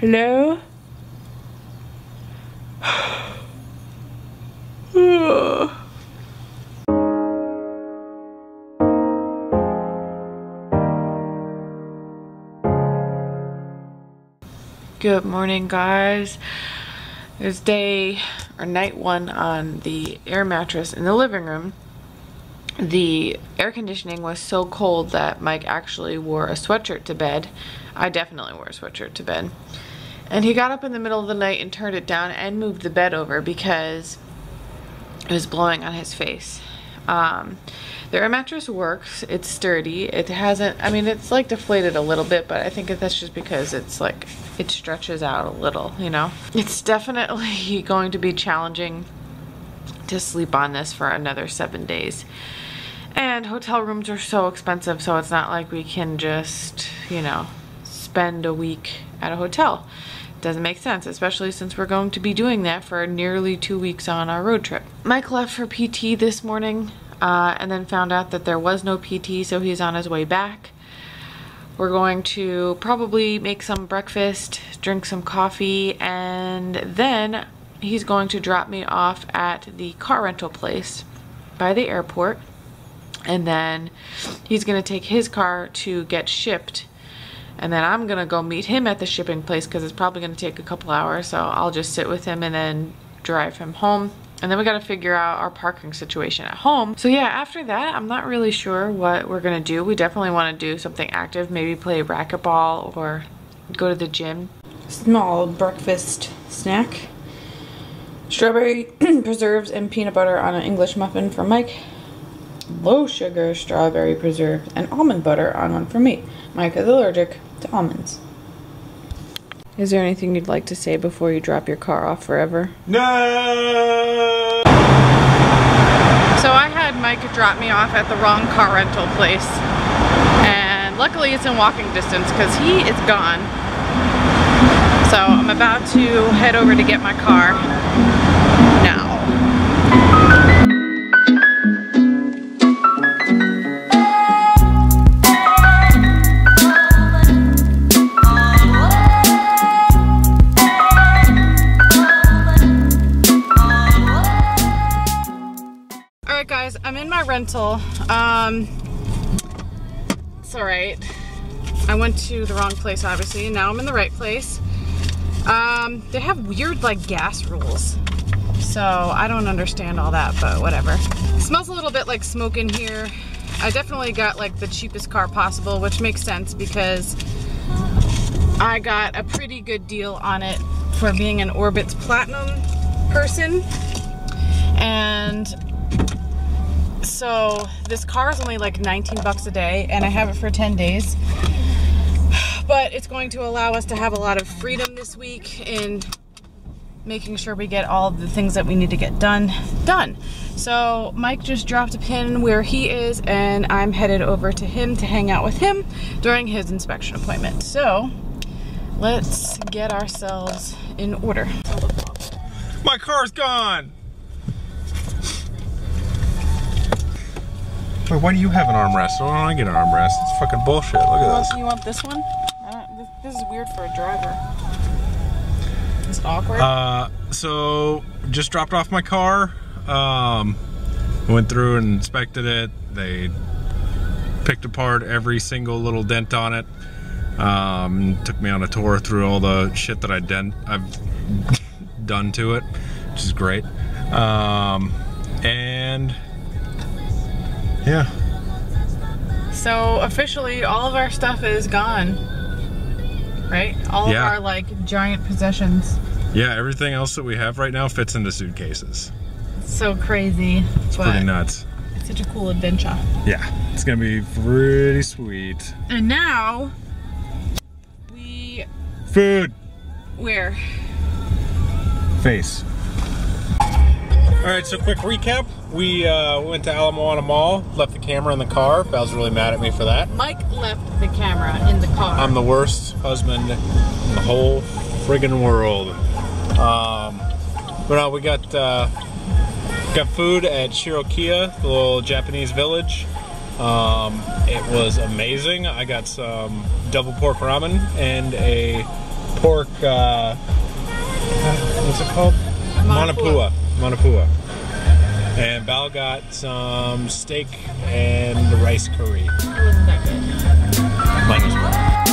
Hello? Good morning, guys. It's day or night one on the air mattress in the living room. The air conditioning was so cold that Mike actually wore a sweatshirt to bed. I definitely wore a sweatshirt to bed. And he got up in the middle of the night and turned it down and moved the bed over because it was blowing on his face. Um, the air mattress works. It's sturdy. It hasn't, I mean, it's like deflated a little bit, but I think that's just because it's like, it stretches out a little, you know? It's definitely going to be challenging to sleep on this for another seven days. And hotel rooms are so expensive, so it's not like we can just, you know, spend a week at a hotel. Doesn't make sense, especially since we're going to be doing that for nearly two weeks on our road trip. Mike left for PT this morning uh, and then found out that there was no PT, so he's on his way back. We're going to probably make some breakfast, drink some coffee, and then he's going to drop me off at the car rental place by the airport. And then he's going to take his car to get shipped and then I'm gonna go meet him at the shipping place because it's probably gonna take a couple hours so I'll just sit with him and then drive him home and then we gotta figure out our parking situation at home. So yeah, after that, I'm not really sure what we're gonna do. We definitely wanna do something active, maybe play racquetball or go to the gym. Small breakfast snack. Strawberry preserves and peanut butter on an English muffin for Mike. Low sugar strawberry preserves and almond butter on one for me. Mike is allergic to almonds. Is there anything you'd like to say before you drop your car off forever? No! So I had Mike drop me off at the wrong car rental place. And luckily it's in walking distance because he is gone. So I'm about to head over to get my car guys, I'm in my rental. Um, it's all right. I went to the wrong place, obviously, and now I'm in the right place. Um, they have weird, like, gas rules. So, I don't understand all that, but whatever. It smells a little bit like smoke in here. I definitely got, like, the cheapest car possible, which makes sense because I got a pretty good deal on it for being an Orbitz Platinum person. And so this car is only like 19 bucks a day and I have it for 10 days. But it's going to allow us to have a lot of freedom this week in making sure we get all the things that we need to get done, done. So Mike just dropped a pin where he is and I'm headed over to him to hang out with him during his inspection appointment. So let's get ourselves in order. My car's gone! Wait, why do you have an armrest? Why don't I get an armrest? It's fucking bullshit. Look at this. You want this one? This, this, is weird for a driver. It's awkward. Uh, so just dropped off my car. Um, went through and inspected it. They picked apart every single little dent on it. Um, took me on a tour through all the shit that I dent I've done to it, which is great. Um, and yeah. So officially, all of our stuff is gone. Right? All yeah. of our like giant possessions. Yeah, everything else that we have right now fits into suitcases. It's so crazy. It's pretty nuts. It's such a cool adventure. Yeah, it's gonna be pretty sweet. And now we food. Where? Face. All right, so quick recap. We uh, went to Ala Moana Mall, left the camera in the car. Val's really mad at me for that. Mike left the camera in the car. I'm the worst husband in the whole friggin' world. Um, but no, we got uh, got food at Shirokiya, the little Japanese village. Um, it was amazing. I got some double pork ramen and a pork. Uh, what's it called? Manapua. Manapua. And Val got some steak and rice curry. It wasn't that good. Mine was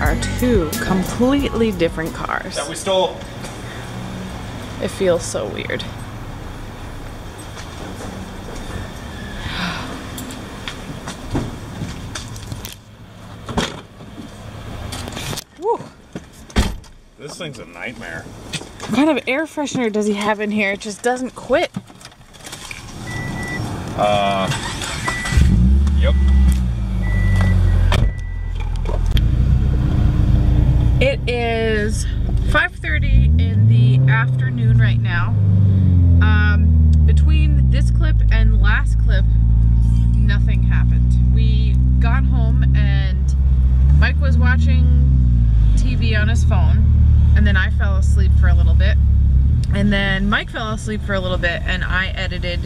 are two completely different cars. That we stole. It feels so weird. Woo. This thing's a nightmare. What kind of air freshener does he have in here? It just doesn't quit. Yep. It is 5:30 in the afternoon right now. Um, between this clip and last clip, nothing happened. We got home and Mike was watching TV on his phone, and then I fell asleep for a little bit. And then Mike fell asleep for a little bit, and I edited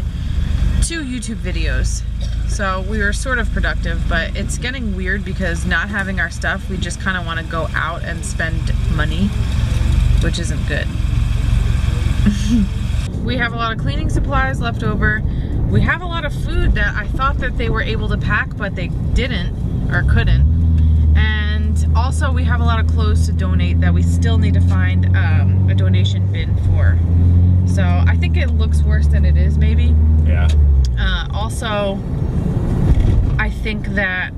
two YouTube videos. So we were sort of productive, but it's getting weird because not having our stuff, we just kind of want to go out and spend money, which isn't good. we have a lot of cleaning supplies left over. We have a lot of food that I thought that they were able to pack, but they didn't or couldn't. And also we have a lot of clothes to donate that we still need to find um, a donation bin for. So I think it looks worse than it is maybe. Yeah. Uh, also, I think that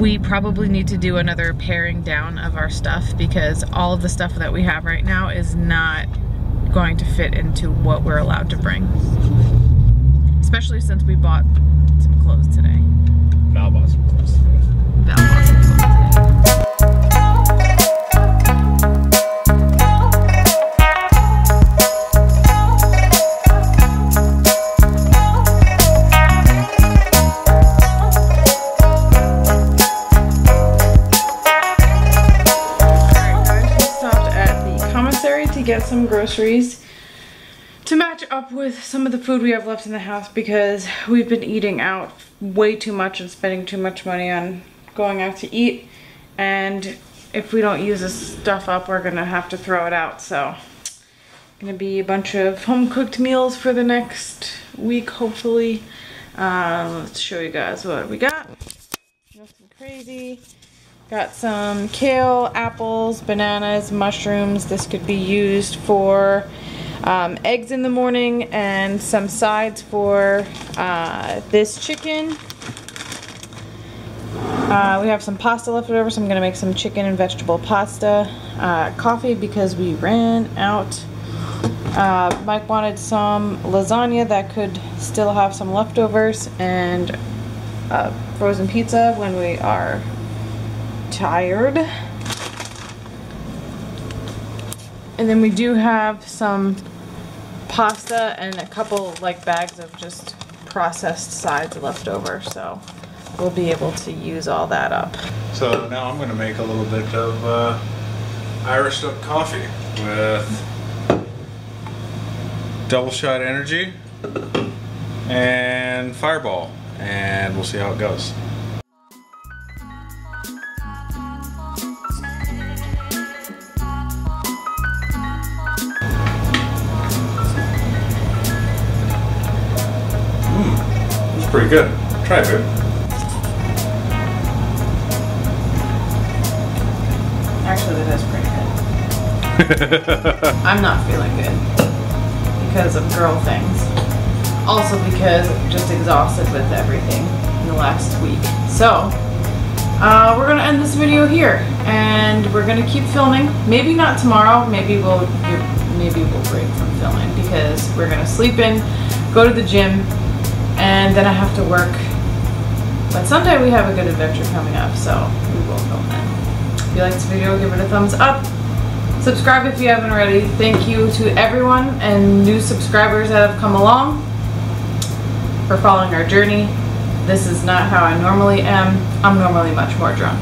we probably need to do another paring down of our stuff because all of the stuff that we have right now is not going to fit into what we're allowed to bring. Especially since we bought some clothes today. Val bought some clothes today. Val get some groceries to match up with some of the food we have left in the house because we've been eating out way too much and spending too much money on going out to eat. And if we don't use this stuff up we're gonna have to throw it out. So gonna be a bunch of home cooked meals for the next week hopefully. Uh, let's show you guys what we got. Nothing crazy Got some kale, apples, bananas, mushrooms. This could be used for um, eggs in the morning and some sides for uh, this chicken. Uh, we have some pasta left over, so I'm going to make some chicken and vegetable pasta. Uh, coffee because we ran out. Uh, Mike wanted some lasagna that could still have some leftovers and uh, frozen pizza when we are tired. And then we do have some pasta and a couple like bags of just processed sides left over, so we'll be able to use all that up. So now I'm going to make a little bit of uh, Irish duck coffee with double shot energy and fireball, and we'll see how it goes. Pretty good. Try it, babe. Actually, that is pretty good. I'm not feeling good because of girl things. Also because I'm just exhausted with everything in the last week. So, uh, we're gonna end this video here and we're gonna keep filming. Maybe not tomorrow, maybe we'll, maybe we'll break from filming because we're gonna sleep in, go to the gym, and then I have to work. But someday we have a good adventure coming up, so we will film then. If you like this video, give it a thumbs up. Subscribe if you haven't already. Thank you to everyone and new subscribers that have come along for following our journey. This is not how I normally am. I'm normally much more drunk.